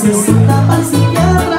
Você sou capaz de quebrar